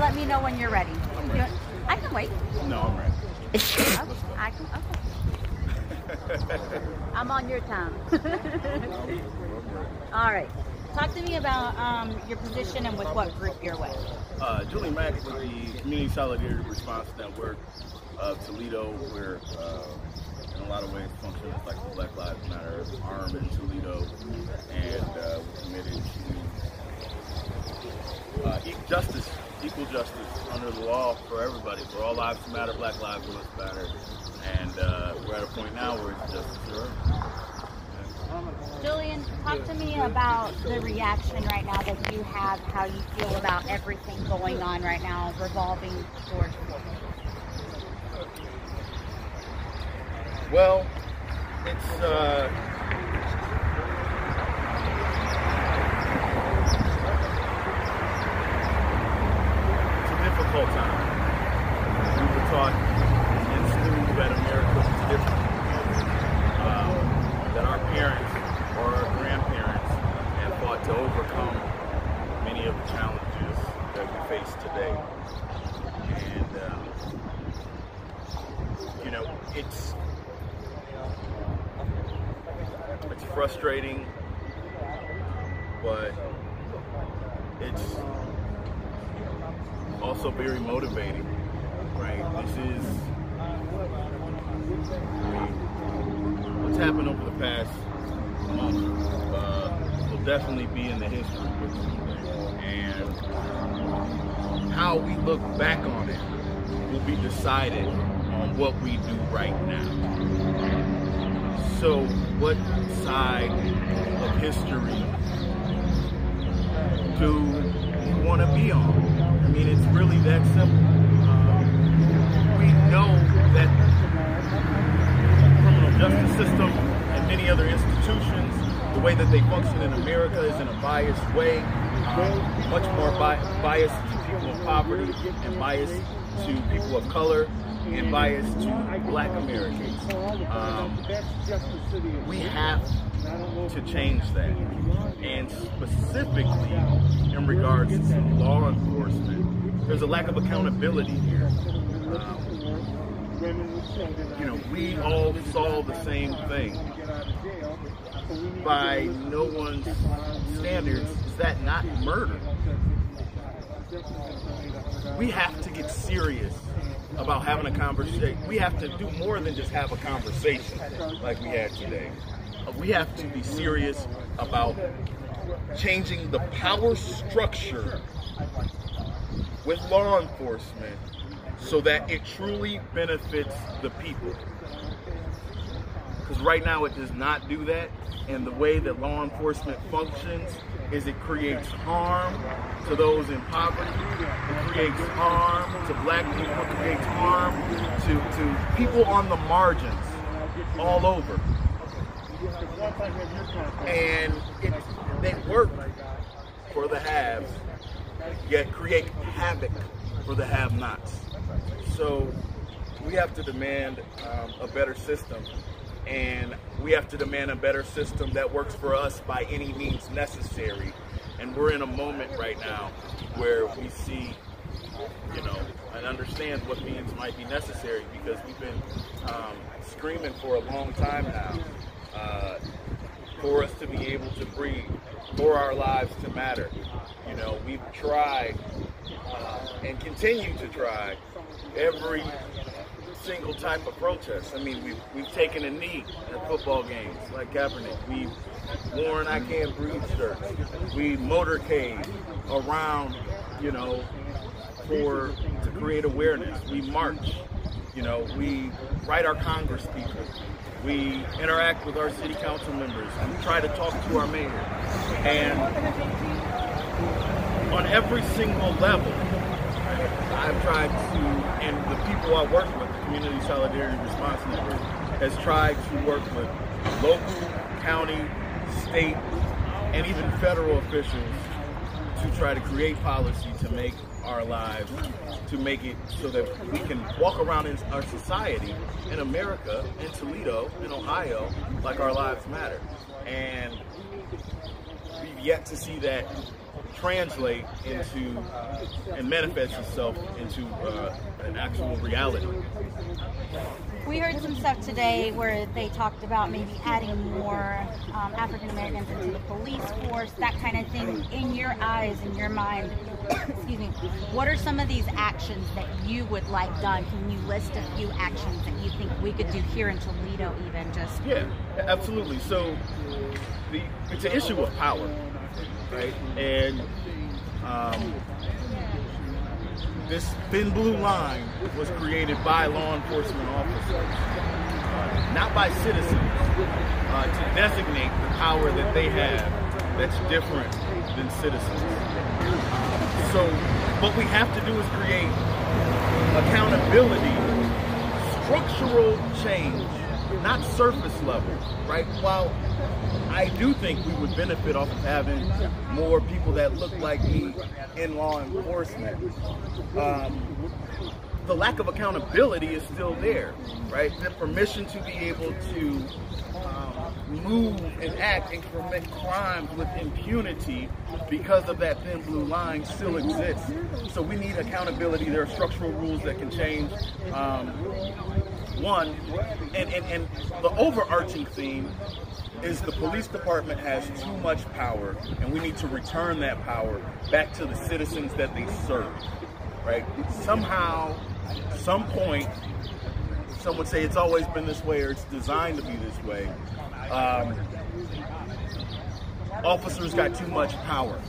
let me know when you're ready. You- I can wait. No, I'm ready. Oh, I can. Okay. I'm on your time. All right. Talk to me about um, your position and with what group you're with. Uh, Julian Mack with the Community Solidarity Response Network of Toledo. We're uh, in a lot of ways functions like the Black Lives Matter arm in Toledo, and uh, we're committed to uh, justice, equal justice under the law for everybody. For all lives matter, Black lives must matter, and uh, we're at a point now where it's justice for everybody. Julian, talk to me about the reaction right now that you have, how you feel about everything going on right now revolving George Floyd. Well, it's uh, difficult time. We were taught in school that America was different, um, that our parents or our grandparents have fought to overcome many of the challenges that we face today, and. Um, you know, it's it's frustrating, but it's also very motivating, right? This is what's happened over the past month uh, will definitely be in the history books, and how we look back on it will be decided on what we do right now. So, what side of history do you want to be on? I mean, it's really that simple. That the criminal justice system and many other institutions, the way that they function in America is in a biased way, much more bi- biased to people of poverty and biased to people of color and biased to black Americans. Um, we have to change that. And specifically in regards to law enforcement, there's a lack of accountability here. Um, you know, we all saw the same thing. By no one's standards, is that not murder? We have to get serious about having a conversation. We have to do more than just have a conversation like we had today. Uh, We have to be serious about changing the power structure with law enforcement so that it truly benefits the people. Because right now it does not do that, and the way that law enforcement functions is it creates harm to those in poverty, it creates harm to black people, it creates harm to, to people on the margins all over. And it, they work for the haves, yet create havoc for the have-nots. So we have to demand um, a better system, and we have to demand a better system that works for us by any means necessary. And we're in a moment right now where we see, you know, and understand what means might be necessary because we've been um, screaming for a long time now uh, for us to be able to breathe, for our lives to matter. You know, we've tried uh, and continue to try every single type of protest. I mean, we've, we've taken a knee at football games like Kaepernick. We've worn I Can't Breathe shirts. We motorcade around, you know, for to create awareness. We march. You know, we write our Congress people. We interact with our city council members. We try to talk to our mayor. And on every single level, I've tried to, and the people I work with, the Community Solidarity Response Network, has tried to work with local, county, state, and even federal officials to try to create policy to make our lives, to make it so that we can walk around in our society in America, in Toledo, in Ohio, like our lives matter. And we've yet to see that translate into and manifest itself into uh, an actual reality. We heard some stuff today where they talked about maybe adding more um, African Americans into the police force, that kind of thing. In your eyes, in your mind, excuse me, what are some of these actions that you would like done? Can you list a few actions that you think we could do here in Toledo, even just? Yeah, absolutely. So the it's an issue of power, right? And um, this thin blue line was created by law enforcement officers, uh, not by citizens, uh, to designate the power that they have that's different than citizens. So, what we have to do is create accountability, structural change, not surface level, right? While I do think we would benefit off of having more people that look like me in law enforcement. Um, the lack of accountability is still there, right? The permission to be able to move and act and commit crimes with impunity because of that thin blue line still exists. So we need accountability. There are structural rules that can change. Um, one, and, and, and the overarching theme is the police department has too much power and we need to return that power back to the citizens that they serve right somehow some point some would say it's always been this way or it's designed to be this way um, officers got too much power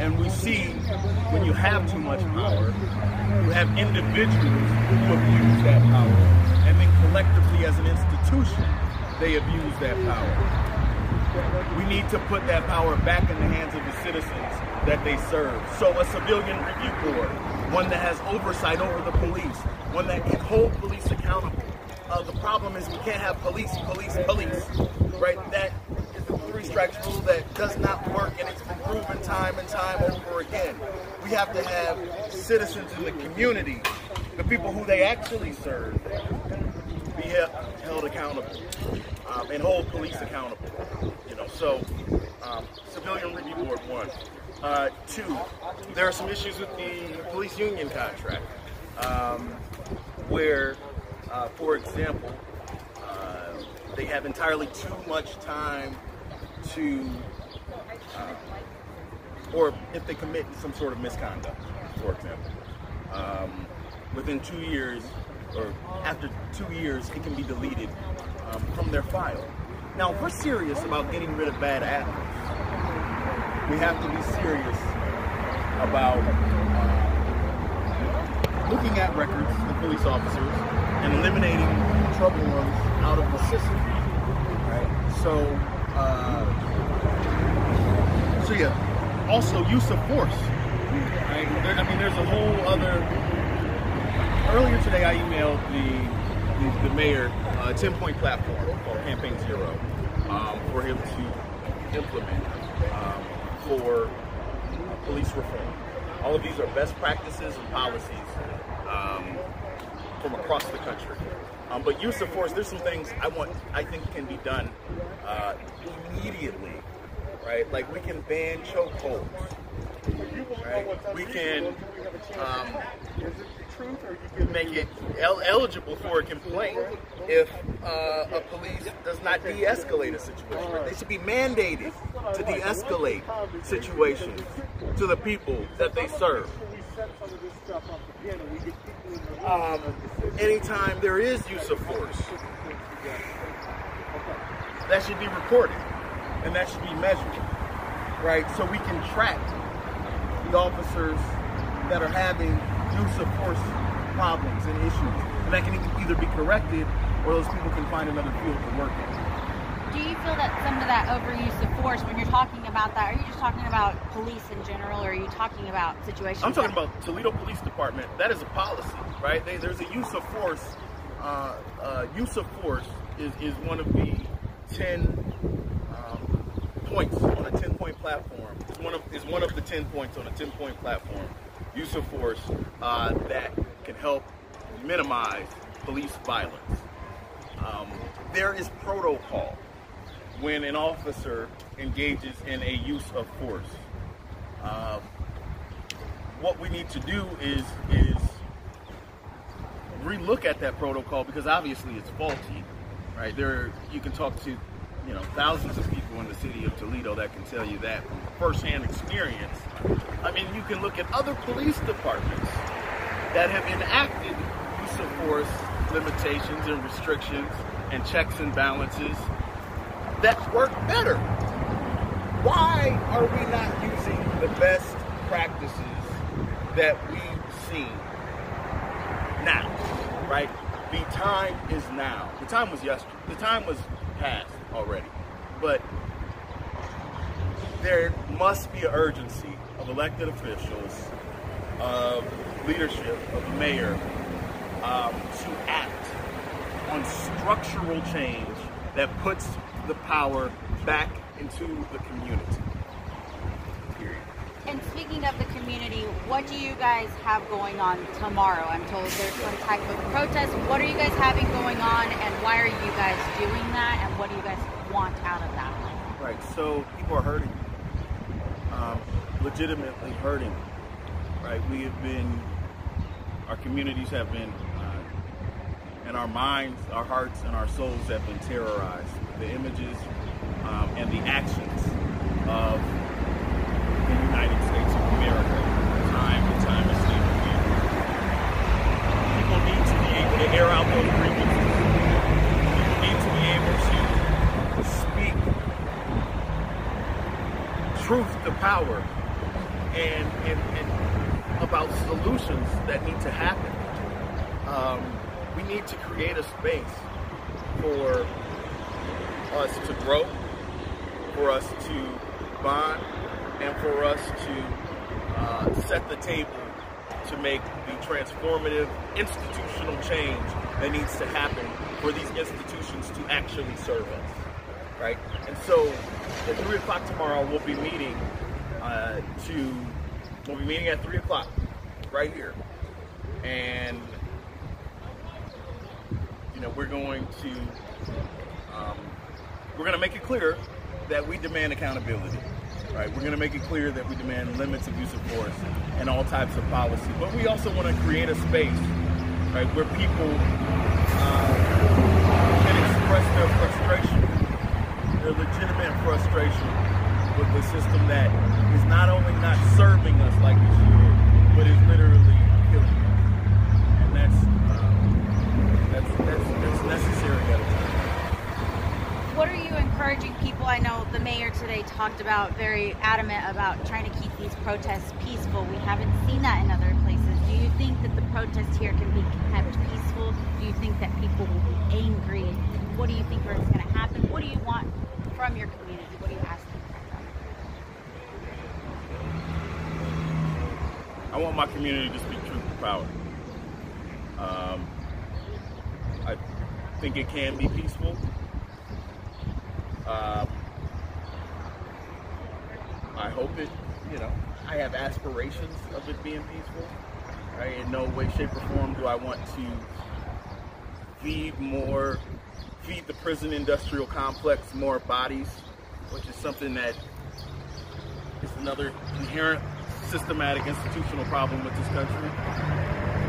and we see when you have too much power you have individuals who abuse that power and then collectively as an institution they abuse that power. We need to put that power back in the hands of the citizens that they serve. So a civilian review board, one that has oversight over the police, one that can hold police accountable. Uh, the problem is we can't have police, police, police, right? That is the three strikes rule that does not work and it's been proven time and time over again. We have to have citizens in the community, the people who they actually serve, be held accountable um, and hold police accountable. You know, so um, civilian review board one. Uh, two, there are some issues with the police union contract, um, where, uh, for example, uh, they have entirely too much time to, uh, or if they commit some sort of misconduct, for example, um, within two years or after two years, it can be deleted um, from their file. Now, if we're serious about getting rid of bad apples, we have to be serious about looking at records of police officers and eliminating trouble ones out of the system. Right? So, uh, so yeah. Also, use of force. Right? There, I mean, there's a whole other earlier today, I emailed the the, the mayor a 10 point platform called Campaign Zero um, for him to implement um, for police reform. All of these are best practices and policies um, from across the country. Um, but use of force, there's some things I want, I think can be done uh, immediately, right? Like we can ban chokeholds, right? We can um, make it el- eligible for a complaint if uh, a police does not de-escalate a situation. They should be mandated to de-escalate situations to the people that they serve. Um, anytime there is use of force, that should be recorded and that should be measured, right? So we can track the officers that are having use of force problems and issues. And that can either be corrected or those people can find another field to work in. Do you feel that some of that overuse of force, when you're talking about that, are you just talking about police in general, or are you talking about situations? I'm talking about Toledo Police Department. That is a policy, right? They, there's a use of force. Uh, uh, use of force is, is one of the 10 um, points on a 10 point platform. It's one of, is one of the 10 points on a 10 point platform use of force uh, that can help minimize police violence. Um, there is protocol when an officer engages in a use of force. Uh, what we need to do is is relook at that protocol because obviously it's faulty, right? There, you can talk to, you know, thousands of people in the city of Toledo that can tell you that from firsthand experience. I mean, you can look at other police departments that have enacted use of force limitations and restrictions and checks and balances that work better. Why are we not using the best practices that we've seen now? Right? The time is now. The time was yesterday. The time was past already. But there must be an urgency of elected officials, of leadership, of the mayor, um, to act on structural change that puts the power back into the community. Period. And speaking of the community, what do you guys have going on tomorrow? I'm told there's some type of protest. What are you guys having going on, and why are you guys doing that, and what do you guys want out of that? Right. So people are hurting, legitimately hurting. Right. We have been, our communities have been, uh, and our minds, our hearts, and our souls have been terrorized. The images um, and the actions of the United States of America, time and time and time again. People need to be able to air out those grievances. People need to be able to speak truth to power and, and, and about solutions that need to happen. Um, we need to create a space for us to grow, for us to bond, and for us to uh, set the table to make the transformative institutional change that needs to happen for these institutions to actually serve us, right? And so, at three o'clock tomorrow, we'll be meeting uh, to we'll be meeting at three o'clock right here, and you know we're going to um, we're going to make it clear that we demand accountability. Right, we're going to make it clear that we demand limits of use of force and all types of policy. But we also want to create a space, right, where people uh, can express their frustration, their legitimate frustration with the system that is not only not serving us like it should, but is literally killing us. And that's um, that's, that's that's necessary at a time. What are you encouraging people? I know the mayor today talked about very adamant about trying to keep these protests peaceful. We haven't seen that in other places. Do you think that the protests here can be kept peaceful? Do you think that people will be angry? What do you think is going to happen? What do you want from your community? What are you asking from them? I want my community to speak truth to power. Um, I think it can be peaceful. Um, I hope it, you know, I have aspirations of it being peaceful. Right? In no way, shape, or form do I want to feed more, feed the prison industrial complex more bodies, which is something that is another inherent systematic institutional problem with this country.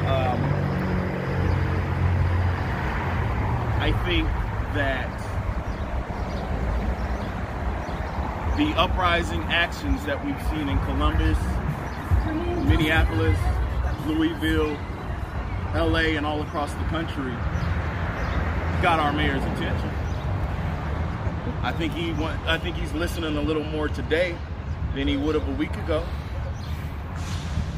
Um, I think that the uprising actions that we've seen in Columbus, Minneapolis, Louisville, LA, and all across the country got our mayor's attention. I think he want, I think he's listening a little more today than he would have a week ago.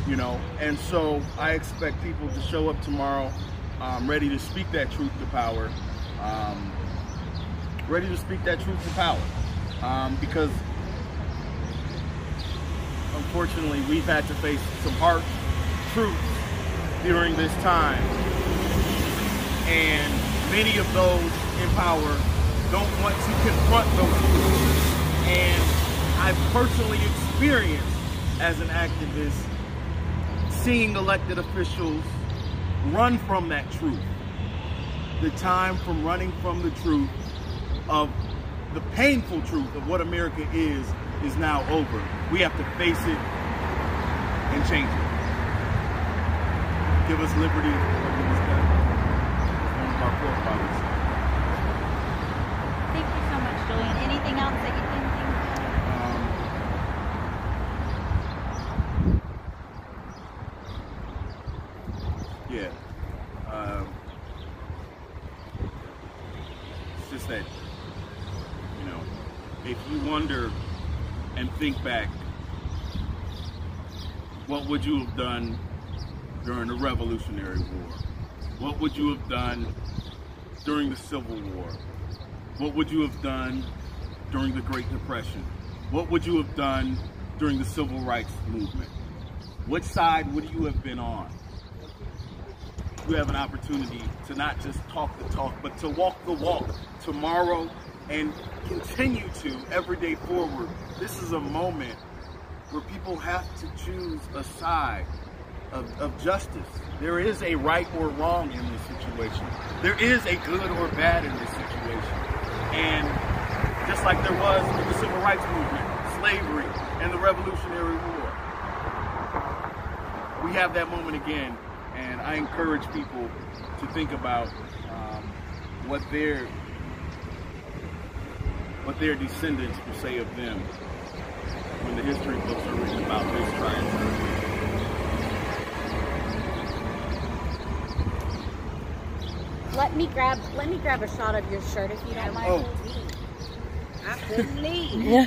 You know, and so I expect people to show up tomorrow um, ready to speak that truth to power, um, ready to speak that truth to power, um, because unfortunately we've had to face some harsh truths during this time, and many of those in power don't want to confront those truths. And I've personally experienced as an activist seeing elected officials run from that truth. The time from running from the truth of the painful truth of what America is is now over. We have to face it and change it. Give us liberty or give us death. One of our forefathers. Thank you so much, Julian. Anything else that you think? Um, yeah. Um, it's just that, you know, if you wonder and think back, what would you have done during the Revolutionary War? What would you have done during the Civil War? What would you have done during the Great Depression? What would you have done during the Civil Rights Movement? Which side would you have been on? You have an opportunity to not just talk the talk, but to walk the walk tomorrow and continue to every day forward. This is a moment where people have to choose a side of, of justice. There is a right or wrong in this situation. There is a good or bad in this situation. And just like there was in the civil rights movement, slavery, and the Revolutionary War, we have that moment again. And I encourage people to think about um, what their what their descendants will say of them when the history books are written about this triumph. Let me grab let me grab a shot of your shirt if you don't oh. mind. Oh. I couldn't leave.